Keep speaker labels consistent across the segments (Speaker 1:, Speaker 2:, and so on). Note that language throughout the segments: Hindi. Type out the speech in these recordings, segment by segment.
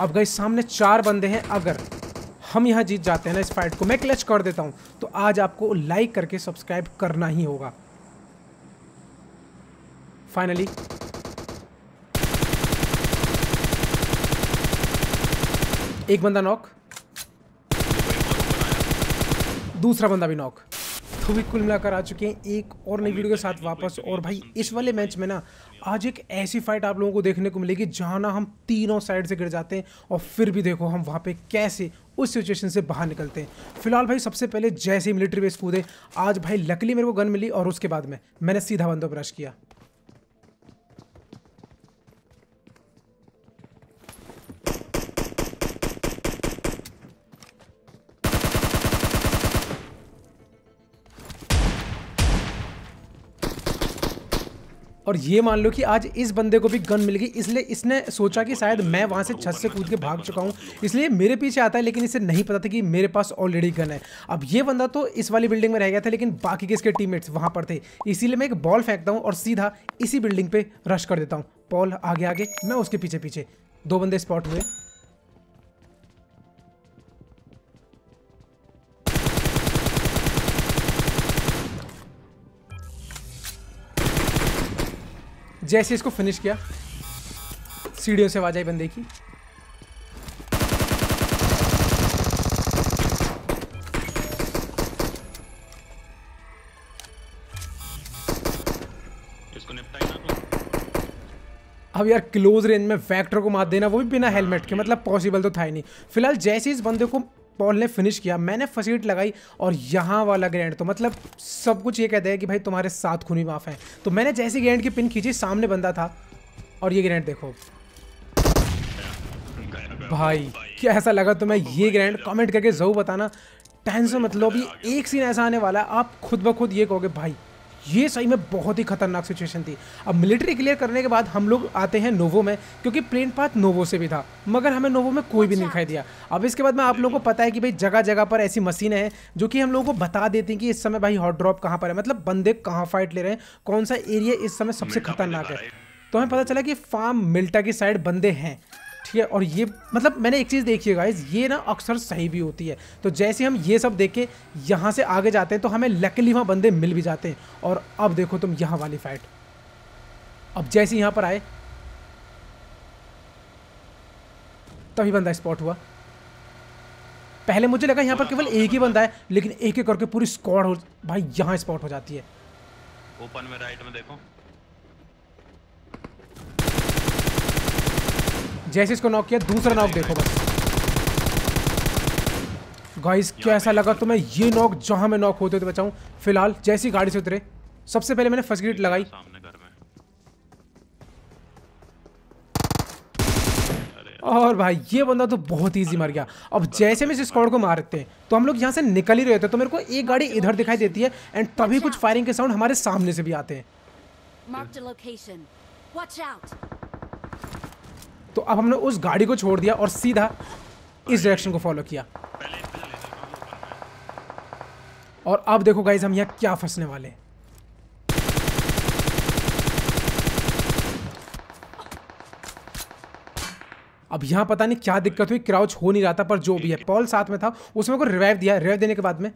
Speaker 1: अब गई सामने चार बंदे हैं, अगर हम यहाँ जीत जाते हैं ना इस फाइट को, मैं क्लच कर देता हूँ। तो आज आपको लाइक करके सब्सक्राइब करना ही होगा। फाइनली एक बंदा नॉक दूसरा बंदा भी नॉक तो भी कुल मिलाकर आ चुके हैं एक और नई वीडियो के साथ वापस। और भाई, इस वाले मैच में ना, आज एक ऐसी फाइट आप लोगों को देखने को मिलेगी जहाँ ना हम तीनों साइड से गिर जाते हैं और फिर भी देखो हम वहाँ पे कैसे उस सिचुएशन से बाहर निकलते हैं। फ़िलहाल भाई, सबसे पहले जैसे ही मिलिट्री बेस कूदे, आज भाई लकली मेरे को गन मिली और उसके बाद में, मैंने सीधा बंदोब्रश किया। और ये मान लो कि आज इस बंदे को भी गन मिल गई, इसलिए इसने सोचा कि शायद मैं वहाँ से छत से कूद के भाग चुका हूँ। इसलिए मेरे पीछे आता है, लेकिन इसे नहीं पता था कि मेरे पास ऑलरेडी गन है। अब ये बंदा तो इस वाली बिल्डिंग में रह गया था, लेकिन बाकी के इसके टीममेट्स वहाँ पर थे। इसीलिए मैं एक बॉल फेंकता हूँ और सीधा इसी बिल्डिंग पर रश कर देता हूँ। बॉल आगे आगे, मैं उसके पीछे पीछे दो बंदे स्पॉट हुए। जैसे इसको फिनिश किया। सीढ़ियों से आवाज़ आई बंदे की। अब यार क्लोज रेंज में फैक्टर को मार देना वो भी बिना हेलमेट के मतलब पॉसिबल तो था ही नहीं। फ़िलहाल जैसे इस बंदे को पॉल ने फिनिश किया, मैंने फसीट लगाई और यहाँ वाला ग्रैंड तो मतलब सब कुछ ये कहते हैं कि भाई तुम्हारे साथ खूनी माफ़ है। तो मैंने जैसे ग्रैंड की पिन खींची, सामने बंदा था और ये ग्रैंड देखो। भाई, क्या ऐसा लगा तुम्हें ये ग्रैंड कमेंट करके ज़रूर बताना। टेंशन मतलब अभी एक सीन ऐसा आने वाला है, आप खुद ब खुद ये कहोगे, भाई ये सही में बहुत ही खतरनाक सिचुएशन थी। अब मिलिट्री क्लियर करने के बाद हम लोग आते हैं नोवो में क्योंकि प्लेन पाथ नोवो से भी था मगर हमें नोवो में कोई भी नहीं दिखाई दिया। अब इसके बाद में आप लोगों को पता है कि भाई जगह जगह पर ऐसी मशीनें हैं जो कि हम लोगों को बता देती हैं कि इस समय भाई हॉट ड्रॉप कहाँ पर है मतलब बंदे कहाँ फाइट ले रहे हैं कौन सा एरिया इस समय सबसे खतरनाक है। तो हमें पता चला कि फार्म मिल्टा की साइड बंदे हैं। ठीक है, और ये मतलब मैंने एक चीज़ देखी है गाइज़ ये ना अक्सर सही भी होती है। तो जैसे हम ये सब देख के यहाँ से आगे जाते हैं तो हमें लकली वहाँ बंदे मिल भी जाते हैं। और अब देखो तुम यहाँ वाली फाइट अब जैसे यहाँ पर आए, तभी बंदा स्पॉट हुआ। पहले मुझे लगा यहाँ पर केवल एक ही बंदा है, लेकिन एक एक करके पूरी स्क्वाड हो, भाई यहाँ स्पॉट हो जाती है।
Speaker 2: ओपन में राइट में देखो।
Speaker 1: जैसे इसको नॉक किया दूसरा नॉक देखो बस। गाइस कैसा लगा तुम्हें ये नॉक जहाँ मैं नॉक होते तो बचाऊं? फ़िलहाल जैसी गाड़ी से उतरे सबसे पहले मैंने फ़र्स्ट ग्रेड लगाई। और भाई ये बंदा तो बहुत इजी मर गया। अब जैसे में इस स्क्वाड को मारते हैं तो हम लोग यहाँ से निकल ही रहे थे तो मेरे को एक गाड़ी इधर दिखाई देती है एंड तभी कुछ फायरिंग के साउंड हमारे सामने से भी आते हैं। तो अब हमने उस गाड़ी को छोड़ दिया और सीधा इस डायरेक्शन को फॉलो किया। और अब देखो गाइज़ हम यहाँ क्या फंसने वाले हैं। अब यहाँ पता नहीं क्या दिक्कत हुई क्राउच हो नहीं रहा था, पर जो भी है पॉल साथ में था उसमें को रिवाइव दिया रिवाइव देने के बाद में।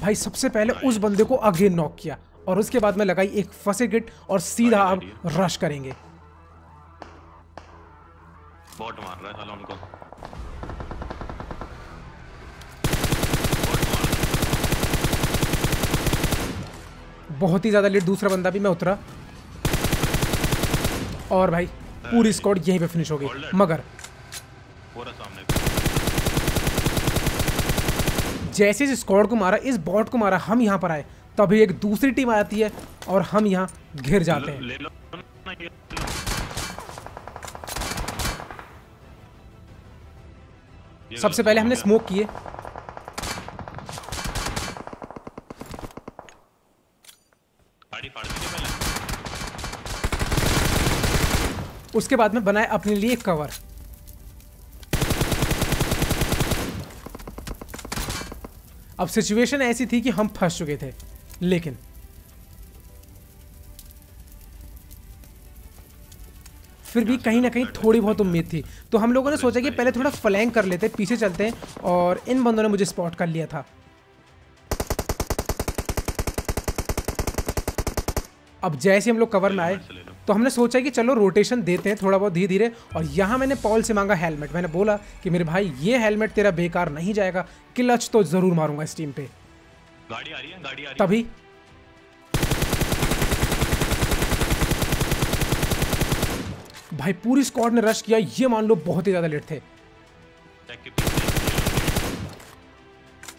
Speaker 1: भाई, सबसे पहले उस बंदे को अगेन नॉक किया और उसके बाद में लगाई एक फसे गिट और सीधा अब रश करेंगे।
Speaker 2: बॉट मार रहा है साला उनको।
Speaker 1: बहुत ही ज़्यादा लेट दूसरा बंदा भी मैं उतरा। और भाई पूरी स्क्वाड यहीं पे फिनिश हो गई मगर। जैसे इस स्क्वाड को मारा इस बॉट को मारा हम यहाँ पर आए तभी एक दूसरी टीम आती है और हम यहाँ घिर जाते हैं। सबसे पहले हमने स्मोक किए। उसके बाद में बनाए अपने लिए कवर अब सिचुएशन ऐसी थी कि हम फंस चुके थे लेकिन फिर भी कहीं ना कहीं थोड़ी बहुत उम्मीद थी। तो हम लोगों ने सोचा कि पहले थोड़ा फ्लैंक कर लेते पीछे चलते हैं और इन बंदों ने मुझे स्पॉट कर लिया था। अब जैसे हम लोग कवर में आए तो हमने सोचा कि चलो रोटेशन देते हैं थोड़ा बहुत धीरे धीरे और यहाँ मैंने पॉल से मांगा हेलमेट। मैंने बोला कि मेरे भाई ये हेलमेट तेरा बेकार नहीं जाएगा क्लच तो ज़रूर मारूँगा इस टीम पे।
Speaker 2: गाड़ी आ रही है गाड़ी आ रही है।
Speaker 1: तभी भाई, पूरी स्क्वाड ने रश किया, ये मान लो बहुत ही ज़्यादा लेट थे।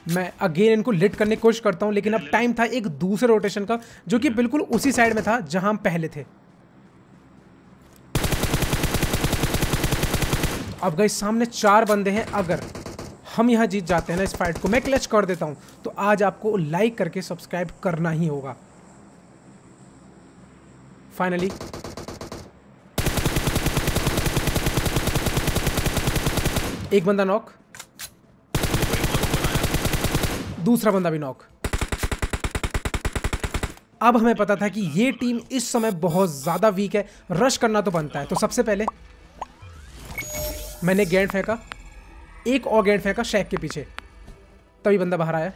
Speaker 1: मैं अगेन इनको लिट करने की कोशिश करता हूँ, लेकिन अब टाइम था एक दूसरे रोटेशन का, जो कि बिल्कुल उसी साइड में था जहाँ हम पहले थे। अब गई सामने चार बंदे हैं, अगर हम यहाँ जीत जाते हैं ना इस फाइट को, मैं क्लच कर देता हूँ तो आज आपको लाइक करके सब्सक्राइब करना ही होगा। फाइनली एक बंदा नॉक दूसरा बंदा भी नॉक अब हमें पता था कि ये टीम इस समय बहुत ज़्यादा वीक है। रश करना तो बनता है। तो सबसे पहले मैंने गेंद फेंका। एक और गेंद फेंका शैक के पीछे। तभी बंदा बाहर आया।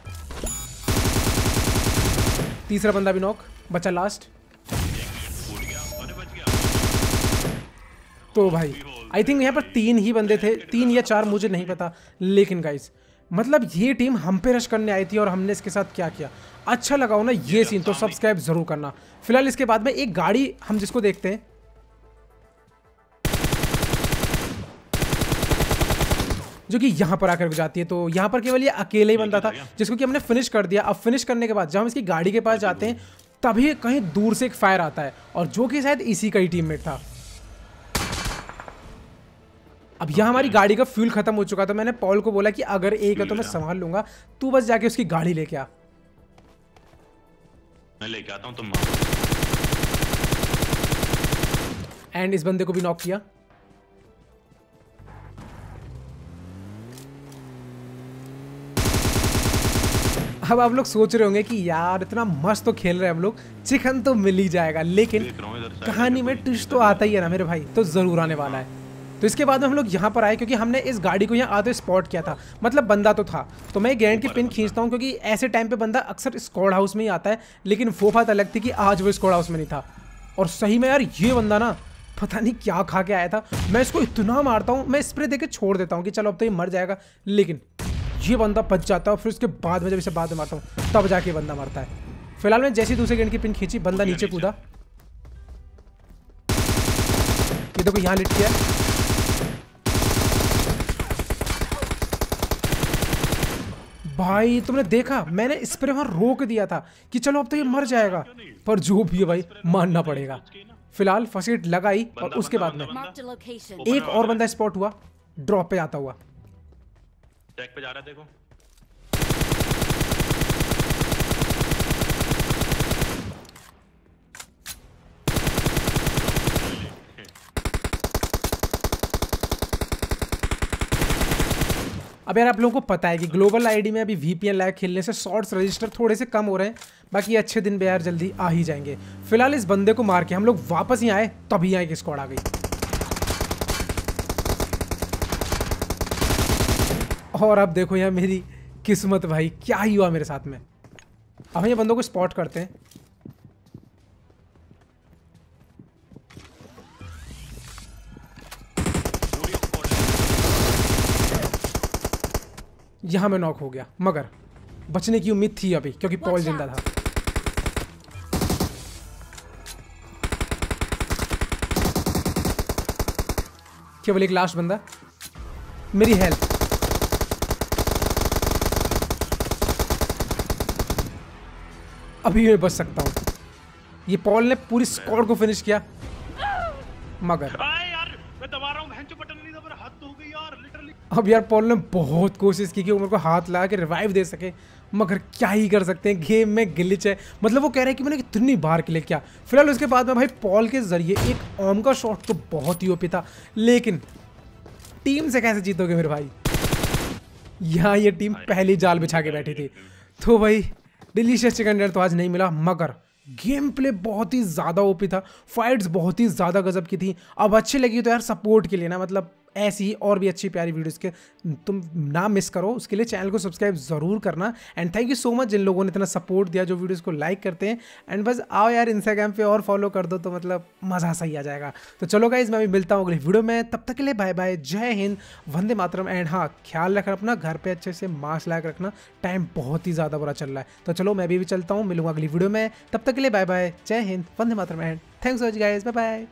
Speaker 1: तीसरा बंदा भी नॉक बचा लास्ट
Speaker 2: फूट गया अरे बच गया
Speaker 1: तो भाई आई थिंक यहाँ पर तीन ही बंदे थे, तीन या चार मुझे नहीं पता। लेकिन गाइस मतलब ये टीम हम पे रश करने आई थी और हमने इसके साथ क्या किया? अच्छा लगा हो ना ये सीन तो सब्सक्राइब ज़रूर करना। फ़िलहाल इसके बाद में एक गाड़ी हम जिसको देखते हैं। जो कि यहाँ पर आकर जाती है तो यहाँ पर केवल ये अकेले ही बंदा था, जिसको कि हमने फिनिश कर दिया। अब फिनिश करने के बाद जब हम इसकी गाड़ी के पास जाते हैं, तभी कहीं दूर से एक फायर आता है, और जो कि शायद इसी का ही टीममेट था। अब यहाँ हमारी गाड़ी का फ्यूल खत्म हो चुका था मैंने पॉल को बोला कि अगर एक है तो मैं संभाल लूँगा। तू बस जाके उसकी गाड़ी लेके आ।
Speaker 2: मैं लेके आता हूँ तुम
Speaker 1: एंड इस बंदे को भी नॉक किया। अब आप लोग सोच रहे होंगे कि यार इतना मस्त तो खेल रहे हैं हम लोग। चिकन तो मिल ही जाएगा लेकिन
Speaker 2: हूँ
Speaker 1: कहानी में ट्विस्ट तो आता ही है ना मेरे भाई तो ज़रूर आने वाला है। तो इसके बाद में हम लोग यहाँ पर आए क्योंकि हमने इस गाड़ी को यहाँ आते स्पॉट किया था। मतलब बंदा तो था। तो मैं गैंड की पिन खींचता हूँ क्योंकि ऐसे टाइम पे बंदा अक्सर स्कॉड हाउस में ही आता है लेकिन वो बात अलग थी कि आज वो स्कॉड हाउस में नहीं था। और सही में यार ये बंदा ना पता नहीं क्या खा के आया था। मैं इसको इतना मारता हूँ मैं स्प्रे देके छोड़ देता हूँ कि चलो अब तो ये मर जाएगा। लेकिन ये बंदा बच जाता है फिर उसके बाद में जब इसे बाद में मारता हूँ तब जाके बंदा मरता है। फ़िलहाल मैं जैसे दूसरे गेंद की पिन खींची बंदा नीचे कूदा। ये देखो यहाँ लिट किया भाई तुमने देखा? मैंने स्प्रे वहाँ रोक दिया था कि चलो अब तो ये मर जाएगा। पर जो भी है भाई मानना पड़ेगा। फ़िलहाल फसीट लगाई और उसके बाद में. एक और बंदा स्पॉट हुआ ड्रॉप पे आता हुआ।
Speaker 2: पे जा रहा है देखो।
Speaker 1: अब यार, आप लोगों को पता है कि ग्लोबल आईडी में अभी वीपीएन लैग खेलने से शॉर्ट्स रजिस्टर थोड़े से कम हो रहे हैं। बाकी अच्छे दिन भी यार, जल्दी आ ही जाएँगे। फ़िलहाल इस बंदे को मार के हम लोग वापस ही आए, तभी यहाँ की स्क्वाड आ गई। और अब देखो यार मेरी किस्मत भाई, क्या ही हुआ मेरे साथ में। अब ये बंदों को स्पॉट करते हैं। यहाँ में नॉक हो गया मगर बचने की उम्मीद थी अभी क्योंकि पॉल ज़िंदा था। केवल एक लास्ट बंदा मेरी हेल्प अभी मैं बच सकता हूँ। ये पॉल ने पूरी स्क्वाड को फिनिश किया मगर
Speaker 2: अरे यार मैं दबा रहा हूँ बहन बटन नहीं दबा रहा हद हो गई यार लिटरली
Speaker 1: अब यार पॉल ने बहुत कोशिश की कि वो मेरे को हाथ लगा के रिवाइव दे सके, मगर क्या ही कर सकते हैं? गेम में गिलिच है। मतलब वो कह रहे हैं कि मैंने कितनी बार क्लिक किया। फ़िलहाल उसके बाद में भाई पॉल के ज़रिए एक ओम का शॉट तो बहुत ही ओपी था। लेकिन टीम से कैसे जीतोगे मेरे भाई? यहाँ ये टीम पहली जाल बिछा के बैठी थी। तो भाई डिलीशियस चिकन डिनर तो आज नहीं मिला, मगर गेम प्ले बहुत ही ज़्यादा ओपी था। फाइट्स बहुत ही ज़्यादा गजब की थी। अब अच्छी लगी तो यार सपोर्ट के लिए ना मतलब ऐसी ही और भी अच्छी प्यारी वीडियोस के तुम ना मिस करो। उसके लिए चैनल को सब्सक्राइब ज़रूर करना। And thank you so much जिन लोगों ने इतना सपोर्ट दिया जो वीडियोस को लाइक करते हैं। एंड बस आओ यार इंस्टाग्राम पे और फॉलो कर दो तो मतलब मज़ा सही आ जाएगा। तो चलो गाइज़ मैं भी मिलता हूँ अगले वीडियो में। तब तक के लिए बाय बाय जय हिंद वंदे मातरम। एंड हाँ ख्याल रखना अपना घर पर अच्छे से मास्क लगा रखना। टाइम बहुत ही ज़्यादा बुरा चल रहा है। तो चलो मैं भी, भी चलता हूँ मिलूँगा अगली वीडियो में। तब तक के लिए बाय बाय जय हिंद वंदे मातरम। And thanks watch guys bye bye